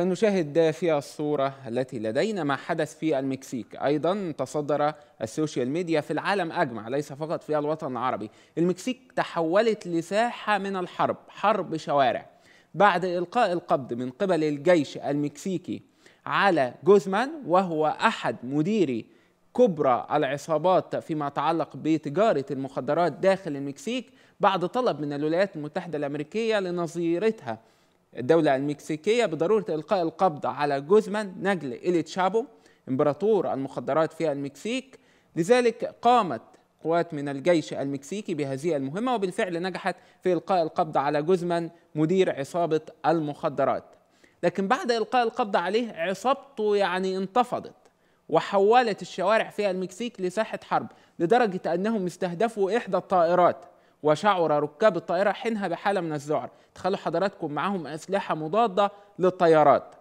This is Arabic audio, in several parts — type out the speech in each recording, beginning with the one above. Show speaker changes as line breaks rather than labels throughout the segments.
سنشاهد في الصورة التي لدينا ما حدث في المكسيك. أيضا تصدر السوشيال ميديا في العالم أجمع ليس فقط في الوطن العربي. المكسيك تحولت لساحة من الحرب حرب شوارع. بعد إلقاء القبض من قبل الجيش المكسيكي على جوزمان وهو أحد مديري كبرى العصابات فيما يتعلق بتجارة المخدرات داخل المكسيك بعد طلب من الولايات المتحدة الأمريكية لنظيرتها. الدولة المكسيكية بضرورة إلقاء القبض على جوزمان نجل إلي تشابو إمبراطور المخدرات في المكسيك. لذلك قامت قوات من الجيش المكسيكي بهذه المهمة وبالفعل نجحت في إلقاء القبض على جوزمان مدير عصابة المخدرات. لكن بعد إلقاء القبض عليه عصابته يعني انتفضت وحولت الشوارع في المكسيك لساحة حرب لدرجة أنهم استهدفوا إحدى الطائرات. وشعر ركاب الطائرة حينها بحالة من الذعر تخيلوا حضراتكم معهم أسلحة مضادة للطيارات.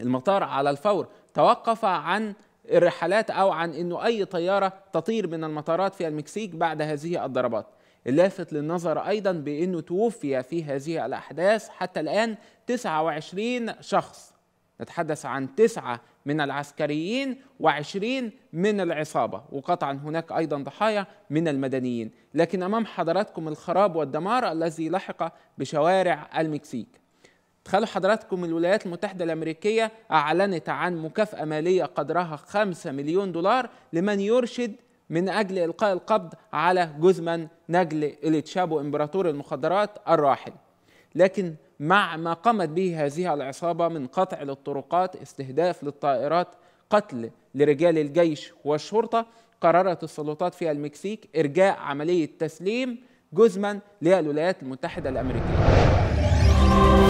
المطار على الفور توقف عن الرحلات أو عن أنه أي طيارة تطير من المطارات في المكسيك بعد هذه الضربات. اللافت للنظر أيضا بأنه توفي في هذه الأحداث حتى الآن 29 شخص. نتحدث عن تسعة من العسكريين وعشرين من العصابة وقطعا هناك أيضا ضحايا من المدنيين. لكن أمام حضراتكم الخراب والدمار الذي لحق بشوارع المكسيك. تخيلوا حضراتكم الولايات المتحدة الأمريكية أعلنت عن مكافأة مالية قدرها 5 مليون دولار لمن يرشد من أجل إلقاء القبض على جوزمان نجل إليتشابو إمبراطور المخدرات الراحل. لكن مع ما قامت به هذه العصابة من قطع للطرقات استهداف للطائرات قتل لرجال الجيش والشرطة قررت السلطات في المكسيك إرجاء عملية تسليم جوزمان للولايات المتحدة الأمريكية.